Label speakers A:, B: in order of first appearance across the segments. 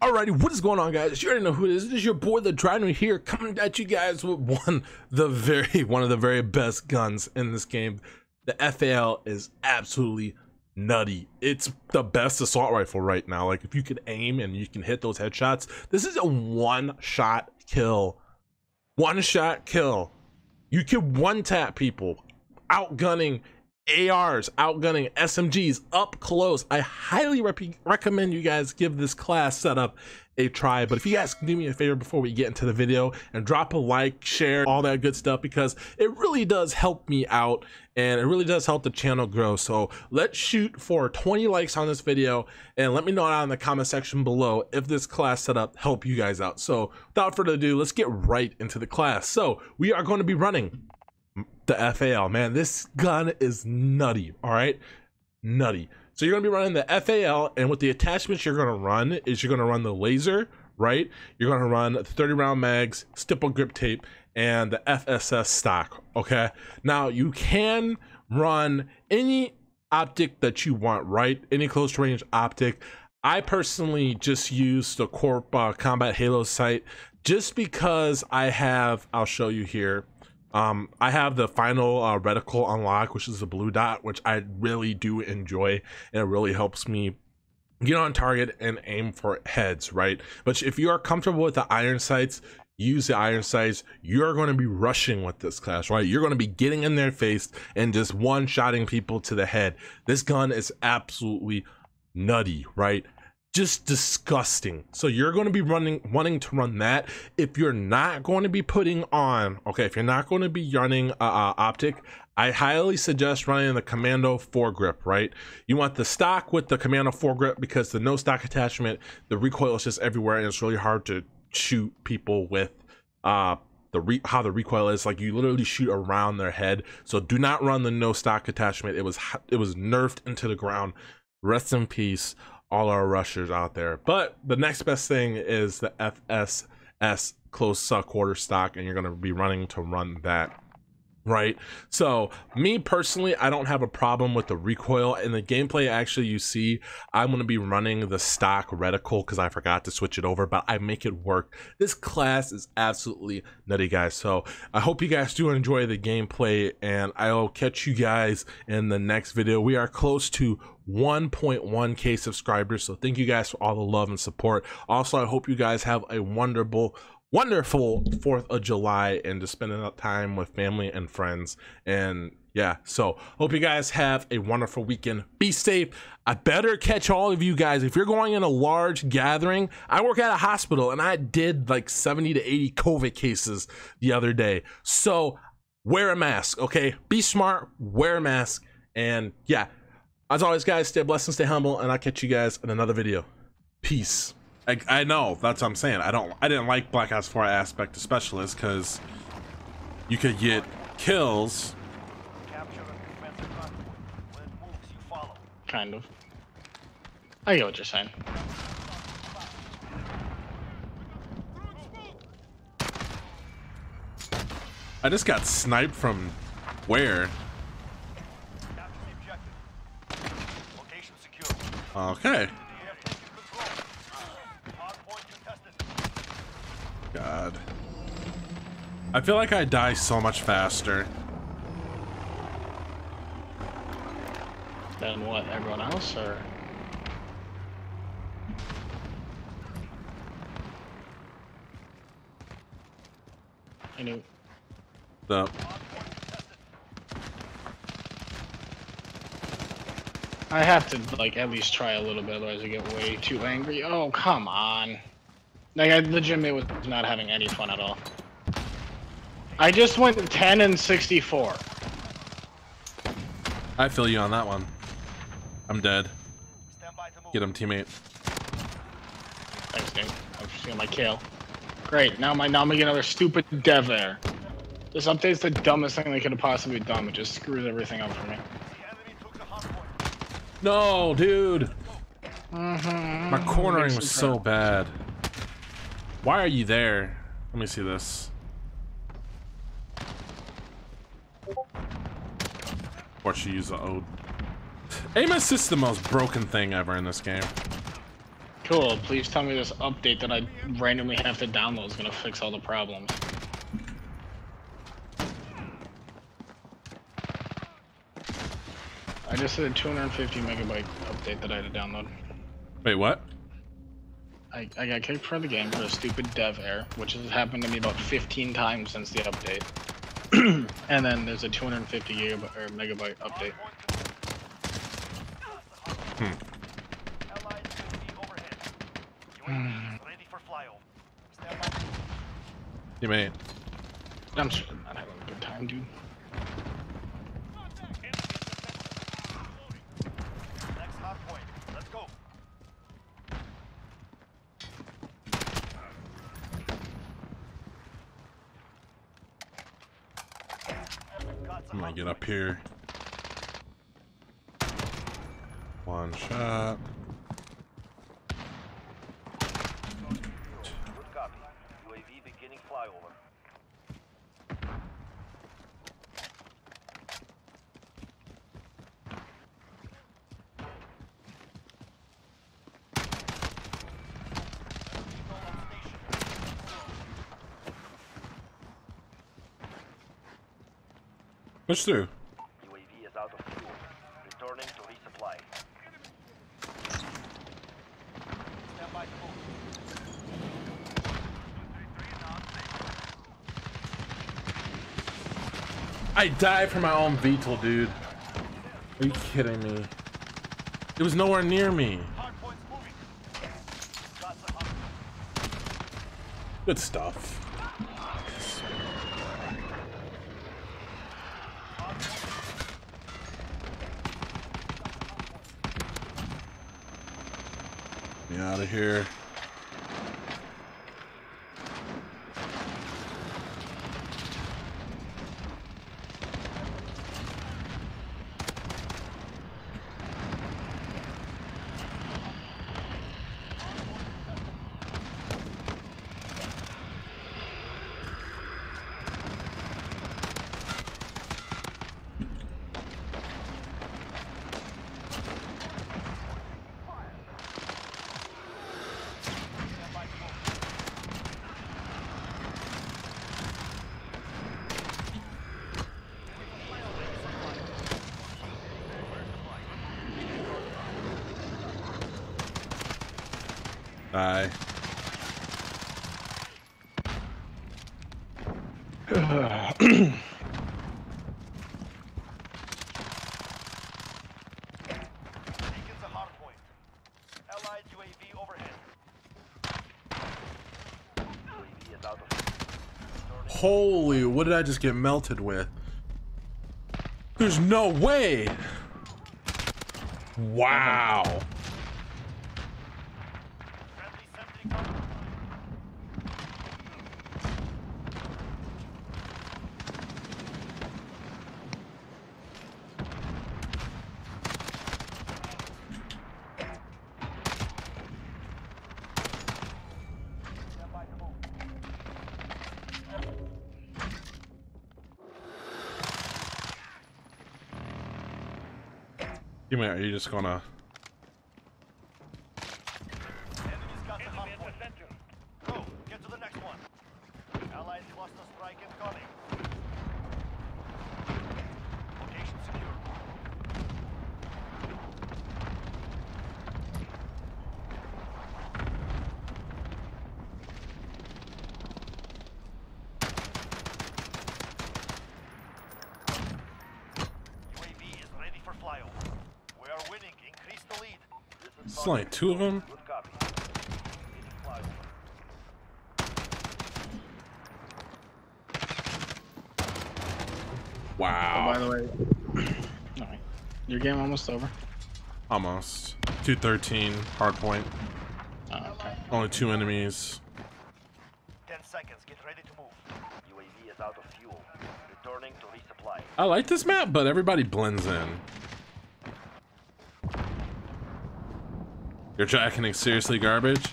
A: Alrighty, what is going on, guys? You already know who it is. It is your boy, the Dryer here, coming at you guys with one the very one of the very best guns in this game. The FAL is absolutely nutty. It's the best assault rifle right now. Like if you can aim and you can hit those headshots, this is a one-shot kill. One-shot kill. You can one-tap people, outgunning ARs, outgunning SMGs up close. I highly recommend you guys give this class setup a try. But if you guys can do me a favor before we get into the video and drop a like, share, all that good stuff, because it really does help me out and it really does help the channel grow. So let's shoot for 20 likes on this video and let me know down in the comment section below if this class setup helped you guys out. So without further ado, let's get right into the class. So we are going to be running the FAL. Man, this gun is nutty, all right? Nutty. So you're gonna be running the FAL, and with the attachments you're gonna run is you're gonna run the laser, right? You're gonna run 30 round mags, stipple grip tape, and the FSS stock, okay? Now you can run any optic that you want, right? Any close range optic. I personally just use the Corp uh, Combat Holo sight just because I have, I'll show you here, um, I have the final uh, reticle unlock, which is the blue dot, which I really do enjoy, and it really helps me get on target and aim for heads, right? But if you are comfortable with the iron sights, use the iron sights. You're going to be rushing with this class, right? You're going to be getting in their face and just one-shotting people to the head. This gun is absolutely nutty, right? Just disgusting. So you're going to be running, wanting to run that. If you're not going to be putting on, okay, if you're not going to be running uh, uh, optic, I highly suggest running the Commando foregrip, right? You want the stock with the Commando foregrip because the no stock attachment, the recoil is just everywhere and it's really hard to shoot people with uh, the re how the recoil is like you literally shoot around their head so do not run the no stock attachment it was it was nerfed into the ground rest in peace all our rushers out there. But the next best thing is the FSS close suck quarter stock, and you're going to be running to run that right? So me personally i don't have a problem with the recoil. In the gameplay actually you see i'm going to be running the stock reticle because i forgot to switch it over but i make it work. This class is absolutely nutty guys. So i hope you guys do enjoy the gameplay and i'll catch you guys in the next video. We are close to 1.1k subscribers so thank you guys for all the love and support also i hope you guys have a wonderful wonderful Fourth of July and just spending time with family and friends. And yeah, so hope you guys have a wonderful weekend. Be safe. I better catch all of you guys. If you're going in a large gathering, I work at a hospital and I did like 70 to 80 COVID cases the other day. So wear a mask, okay? Be smart, wear a mask, and yeah. As always, guys, stay blessed and stay humble, and I'll catch you guys in another video. Peace. I, I know that's what I'm saying. I don't. I didn't like Black Ops 4 aspect of specialist because you could get kills.
B: Kind of. I get what you're saying.
A: I just got sniped from where? Okay. God. I feel like I die so much faster.
B: Than what, everyone else, or? I knew. I have to, like, at least try a little bit, otherwise I get way too angry. Oh, come on. Like, I legitimately was not having any fun at all. I just went 10 and 64.
A: I feel you on that one. I'm dead. Get him, teammate.
B: Thanks, dude. I'm just seeing my kill. Great, now my now I'm gonna get another stupid dev there. This update's the dumbest thing they could have possibly done. It just screws everything up for me.
A: No, dude. Mm -hmm. My cornering was so bad. Why are you there? Let me see this. Or she use the old Aim assist is the most broken thing ever in this game.
B: Cool. Please tell me this update that I randomly have to download is gonna fix all the problems. Just did a 250 megabyte update that I had to download.
A: Wait, what?
B: I, I got kicked from the game for a stupid dev error, which has happened to me about 15 times since the update. and then there's a 250 gigabyte or megabyte update.
A: Hmm.
C: Allied UAV overhead. UAV is ready for flyover. Stand by.
A: You mate.
B: I'm sure not having a good time, dude.
C: Next hard point. Let's go. Got
A: I'm gonna get up here. One shot.
C: Good copy. UAV beginning flyover.
A: Push through.
C: UAV is out of fuel. Returning to resupply. Stand by to.
A: I died for my own VTOL, dude. Are you kidding me? It was nowhere near me.
C: Hard points moving. Got some hard
A: Good stuff. Get out of here.
C: Returning
A: Holy, what did I just get melted with? There's no way. Wow. You mean, are you just gonna?
C: Enemies got the hard point. Go, get to the next one. Allied cluster strike incoming. Location secure. UAV is ready for flyover. We are winning. Increase the lead. This is
A: It's only two of them.
C: Oh, wow. copy. Beginning flyover.
B: By the way, alright. Your game almost over.
A: Almost. 213, hard point.
B: Oh, okay.
A: Only two enemies.
C: Ten seconds. Get ready to move. UAV is out of fuel. Returning to resupply.
A: I like this map, but everybody blends in. You're jacking seriously garbage?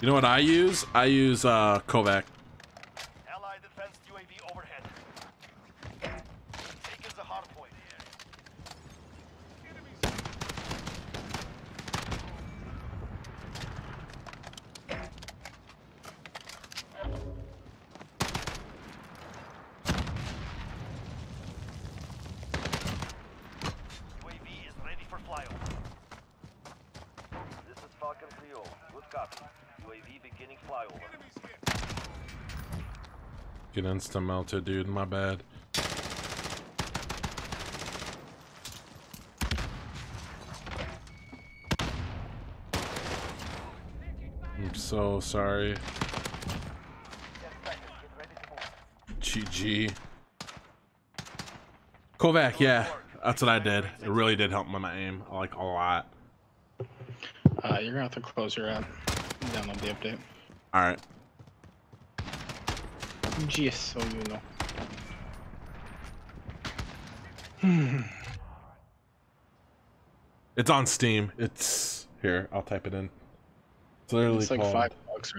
A: You know what I use? I use uh KovaaK.
C: Allied advanced UAV overhead. Taking the hard point. Good copy. UAV beginning flyover.
A: Get insta melted, dude. My bad. I'm so sorry. GG. KovaaK, yeah. That's what I did. It really did help my aim, like a lot.
B: Uh, you're gonna have to close your app. and Download the update.
A: Alright.
B: Just so you know. Hmm.
A: It's on Steam. It's here. I'll type it in. It's literally
B: It's like
A: called-
B: five bucks.